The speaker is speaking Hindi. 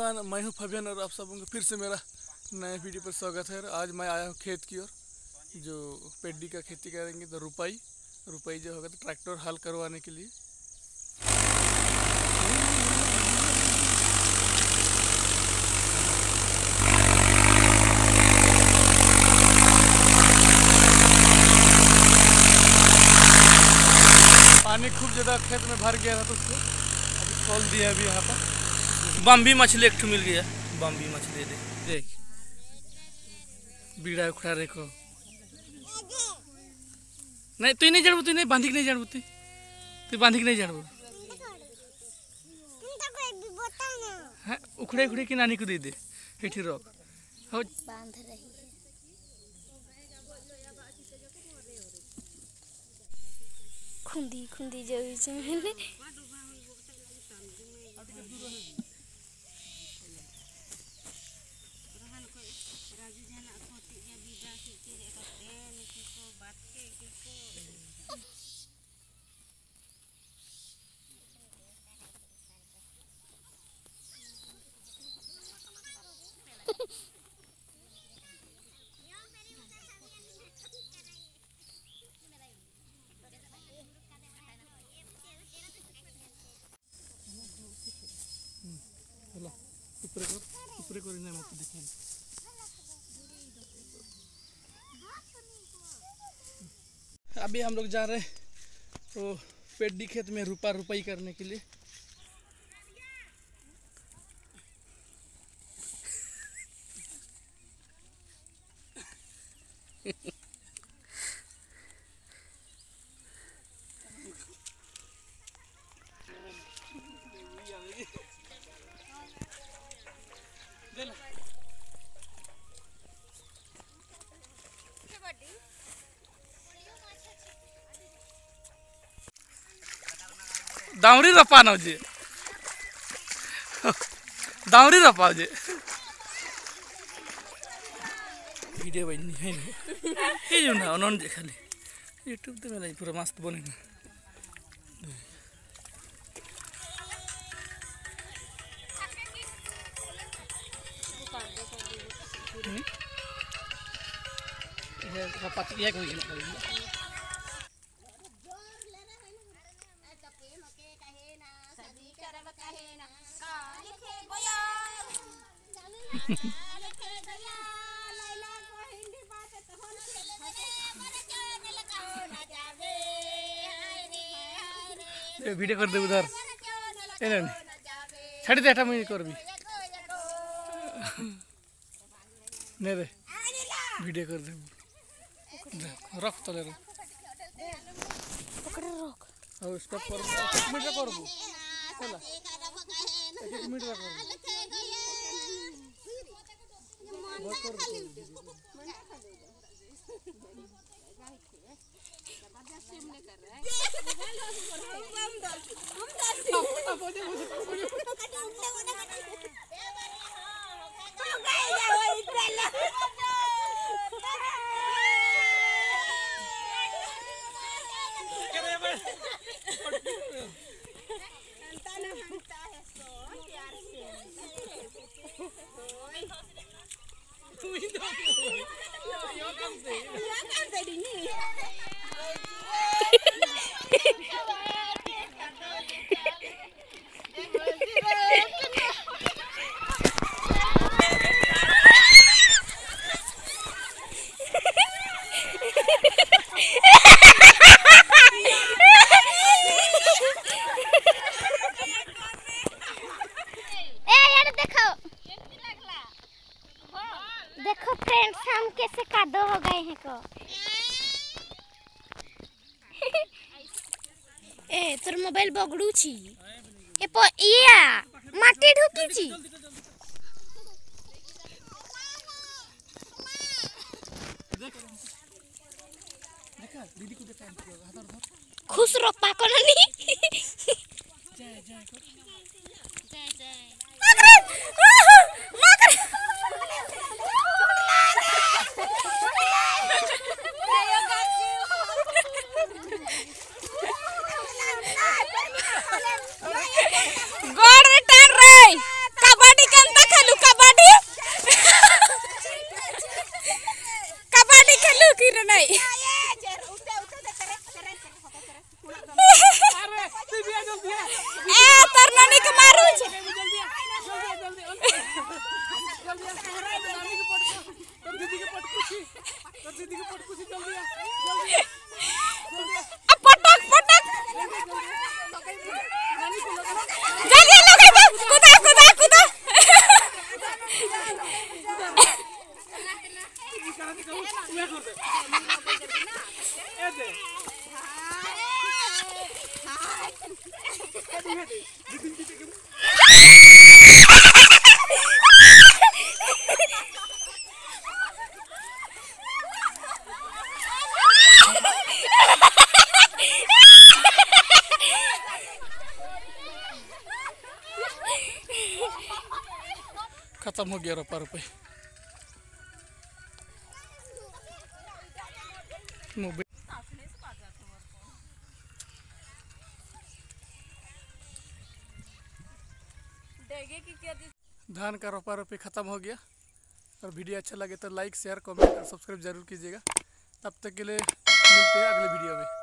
एवरीवन मैं हूँ फबियन और आप सबों को फिर से मेरा नए वीडियो पर स्वागत है। और आज मैं आया हूँ खेत की ओर, जो पेडी का खेती करेंगे तो रुपाई रुपाई जो होगा तो ट्रैक्टर हल करवाने के लिए। पानी खूब ज़्यादा खेत में भर गया था तो उसको अभी खोल दिया अभी यहाँ पर। बम्बी मछली एक मिल गया। बम्बी मछली दे देख। बीड़ा उखड़ा रेखो। नहीं तू नहीं जड़बू तू नहीं बांधी नहीं जड़बू तू तू बांधी नहीं जड़बू हाँ उखड़े उखड़े की नानी को दे दे हेठी रोक हो। बाँध रही खुंदी खुंदी जो मैंने अभी हम लोग जा रहे तो पेड्डी खेत में रुपा रुपाई करने के लिए। दाउरी रपा नौजे दाउरी रपाओ जे। वीडियो बन नहीं है ये जो ना, उन्होंने देखा नहीं। यूट्यूब तो मेरा पूरा मस्त बने हम्म। ये ये रपाती ये कोई नहीं भिडियो कर देव उधर। छाड़ी देखा मुझे कर भी ने रे वीडियो कर दे। रख तो तले रे। पकड़ रख। और स्टॉप कर? मिनट चला। এক এক মিনিট রাখো हम हम Yeah. তোর মোবাইল বগড়ুছি এরপর ইয়া মাটি ঢুকিছি। খুশরো পাকনানি জয় জয় জয়। জয় खत्म हो गया रुपा रुपये धान का रोपा रोपी ख़त्म हो गया। और वीडियो अच्छा लगे तो लाइक शेयर कमेंट और सब्सक्राइब ज़रूर कीजिएगा। तब तक के लिए मिलते हैं अगले वीडियो में।